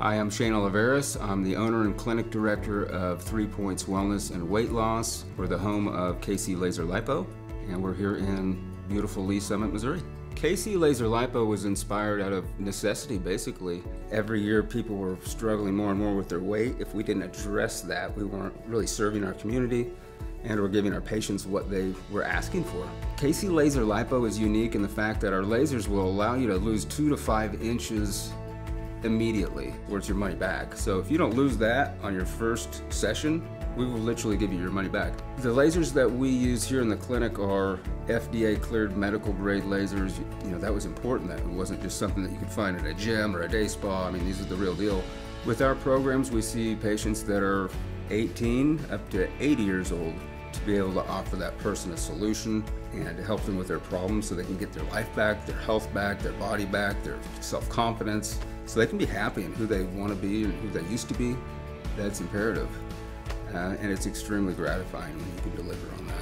Hi, I'm Shane Oliveris. I'm the owner and clinic director of Three Points Wellness and Weight Loss. We're the home of KC Laser Lipo, and we're here in beautiful Lee Summit, Missouri. KC Laser Lipo was inspired out of necessity, basically. Every year, people were struggling more and more with their weight. If we didn't address that, we weren't really serving our community and we're giving our patients what they were asking for. KC Laser Lipo is unique in the fact that our lasers will allow you to lose two to five inches immediately, where it's your money back. So if you don't lose that on your first session, we will literally give you your money back. The lasers that we use here in the clinic are FDA cleared medical grade lasers. You know, that was important that it wasn't just something that you could find at a gym or a day spa. I mean, these are the real deal. With our programs, we see patients that are 18 up to 80 years old be able to offer that person a solution and to help them with their problems so they can get their life back, their health back, their body back, their self-confidence, so they can be happy in who they want to be and who they used to be. That's imperative. Uh, and it's extremely gratifying when you can deliver on that.